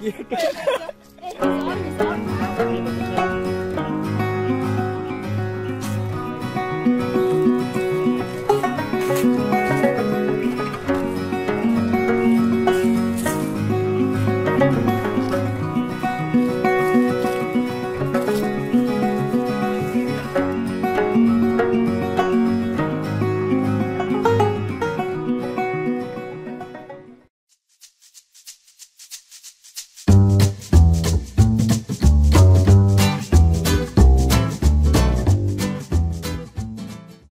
いや